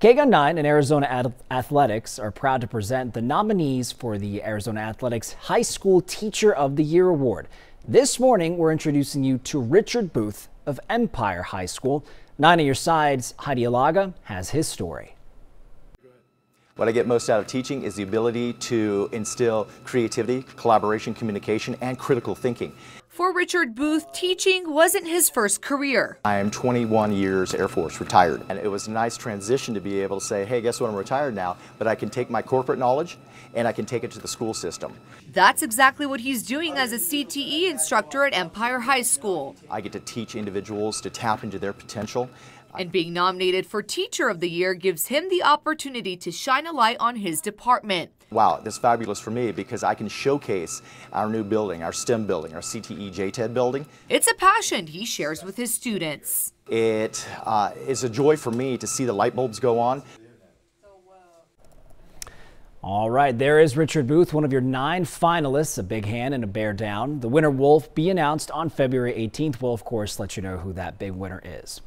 KGUN 9 and Arizona Athletics are proud to present the nominees for the Arizona Athletics High School Teacher of the Year Award. This morning, we're introducing you to Richard Booth of Empire High School. Nine On Your Side's, Heidi Alagha has his story. What I get most out of teaching is the ability to instill creativity, collaboration, communication, and critical thinking. For Richard Booth, teaching wasn't his first career. I am 21 years Air Force retired, and it was a nice transition to be able to say, hey, guess what, I'm retired now, but I can take my corporate knowledge and I can take it to the school system. That's exactly what he's doing as a CTE instructor at Empire High School. I get to teach individuals to tap into their potential and being nominated for Teacher of the Year gives him the opportunity to shine a light on his department. Wow, that's fabulous for me because I can showcase our new building, our STEM building, our CTE JTED building. It's a passion he shares with his students. It uh, is a joy for me to see the light bulbs go on. All right, there is Richard Booth, one of your nine finalists, a big hand and a bear down. The winner will be announced on February 18th. We'll, of course, let you know who that big winner is.